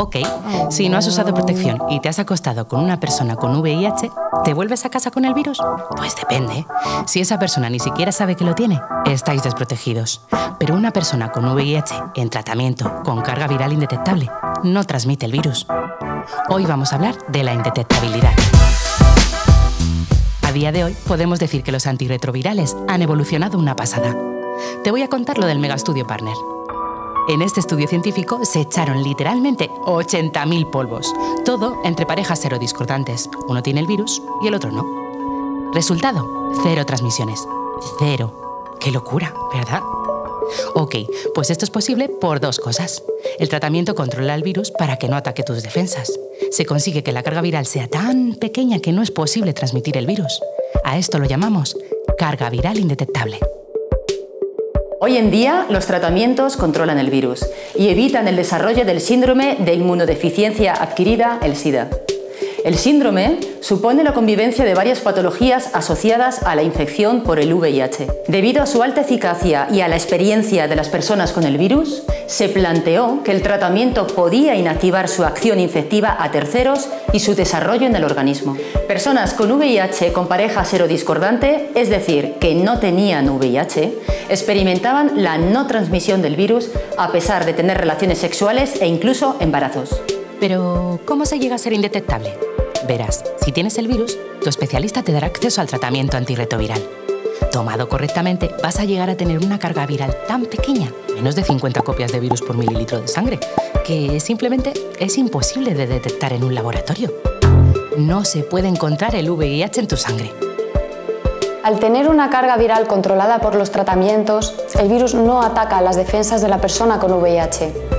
Ok, si no has usado protección y te has acostado con una persona con VIH, ¿te vuelves a casa con el virus? Pues depende. Si esa persona ni siquiera sabe que lo tiene, estáis desprotegidos. Pero una persona con VIH en tratamiento con carga viral indetectable no transmite el virus. Hoy vamos a hablar de la indetectabilidad. A día de hoy podemos decir que los antirretrovirales han evolucionado una pasada. Te voy a contar lo del megastudio Partner. En este estudio científico se echaron literalmente 80.000 polvos, todo entre parejas serodiscordantes. Uno tiene el virus y el otro no. Resultado, cero transmisiones. Cero. Qué locura, ¿verdad? Ok, pues esto es posible por dos cosas. El tratamiento controla el virus para que no ataque tus defensas. Se consigue que la carga viral sea tan pequeña que no es posible transmitir el virus. A esto lo llamamos carga viral indetectable. Hoy en día, los tratamientos controlan el virus y evitan el desarrollo del síndrome de inmunodeficiencia adquirida, el SIDA. El síndrome supone la convivencia de varias patologías asociadas a la infección por el VIH. Debido a su alta eficacia y a la experiencia de las personas con el virus, se planteó que el tratamiento podía inactivar su acción infectiva a terceros y su desarrollo en el organismo. Personas con VIH con pareja serodiscordante, es decir, que no tenían VIH, experimentaban la no transmisión del virus a pesar de tener relaciones sexuales e incluso embarazos. Pero, ¿cómo se llega a ser indetectable? Verás, si tienes el virus, tu especialista te dará acceso al tratamiento antirretroviral. Tomado correctamente, vas a llegar a tener una carga viral tan pequeña, menos de 50 copias de virus por mililitro de sangre, que simplemente es imposible de detectar en un laboratorio. No se puede encontrar el VIH en tu sangre. Al tener una carga viral controlada por los tratamientos, el virus no ataca las defensas de la persona con VIH,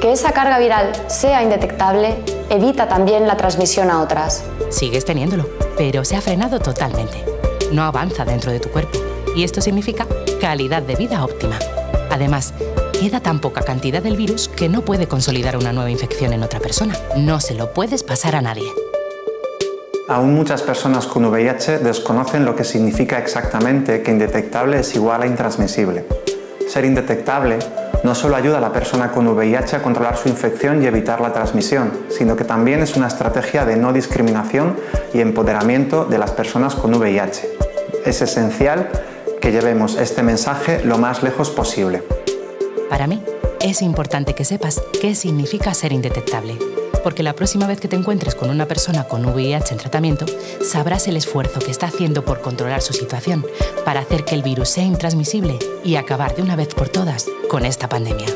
que esa carga viral sea indetectable evita también la transmisión a otras. Sigues teniéndolo, pero se ha frenado totalmente. No avanza dentro de tu cuerpo y esto significa calidad de vida óptima. Además, queda tan poca cantidad del virus que no puede consolidar una nueva infección en otra persona. No se lo puedes pasar a nadie. Aún muchas personas con VIH desconocen lo que significa exactamente que indetectable es igual a intransmisible. Ser indetectable no solo ayuda a la persona con VIH a controlar su infección y evitar la transmisión, sino que también es una estrategia de no discriminación y empoderamiento de las personas con VIH. Es esencial que llevemos este mensaje lo más lejos posible. Para mí, es importante que sepas qué significa ser indetectable porque la próxima vez que te encuentres con una persona con VIH en tratamiento, sabrás el esfuerzo que está haciendo por controlar su situación para hacer que el virus sea intransmisible y acabar de una vez por todas con esta pandemia.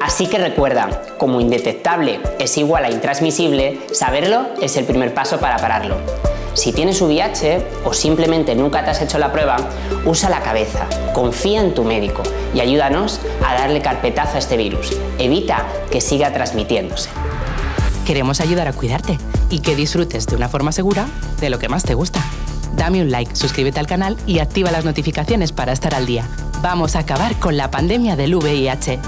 Así que recuerda, como indetectable es igual a intransmisible, saberlo es el primer paso para pararlo. Si tienes VIH o simplemente nunca te has hecho la prueba, usa la cabeza, confía en tu médico y ayúdanos a darle carpetazo a este virus. Evita que siga transmitiéndose. Queremos ayudar a cuidarte y que disfrutes de una forma segura de lo que más te gusta. Dame un like, suscríbete al canal y activa las notificaciones para estar al día. Vamos a acabar con la pandemia del VIH.